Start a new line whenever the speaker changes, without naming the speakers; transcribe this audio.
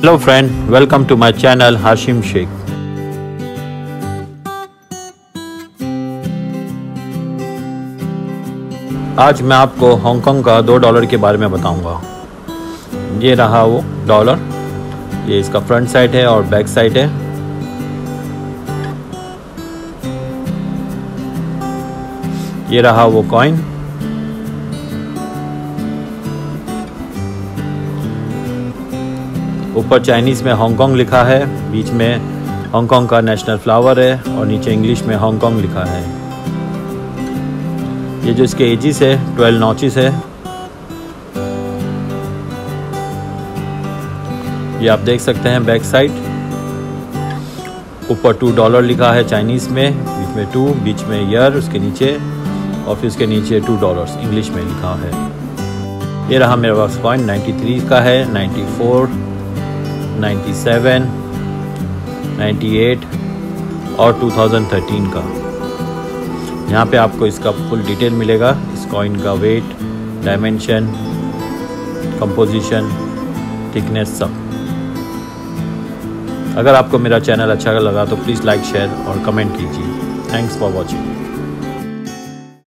Hello friend welcome to my channel Hashim Shaikh आज मैं आपको हांगकांग का दो डॉलर के बारे में बताऊँगा। ये रहा वो डॉलर ये इसका फ्रंट साइड है और बैक साइड है। ये रहा वो कॉइन ऊपर चाइनीज़ में हांगकांग लिखा है, बीच में हांगकांग का नेशनल फ्लावर है और नीचे इंग्लिश में हांगकांग लिखा है। ये जो इसके एजिस है ट्वेल्व नॉचिस है। ये आप देख सकते हैं बैक साइड ऊपर टू डॉलर लिखा है चाइनीज़ में, बीच में टू बीच में ईयर उसके नीचे, और फिर उसके नीचे टू डॉलर्स इंग्लिश में लिखा है। ये रहा मेरे पास कॉइन 93 का है 94 97 98 और 2013 का। यहाँ पे आपको इसका फुल डिटेल मिलेगा। इस कॉइन का वेट डायमेंशन कंपोजिशन थिकनेस सब। अगर आपको मेरा चैनल अच्छा लगा तो प्लीज़ लाइक शेयर और कमेंट कीजिए। Thanks for watching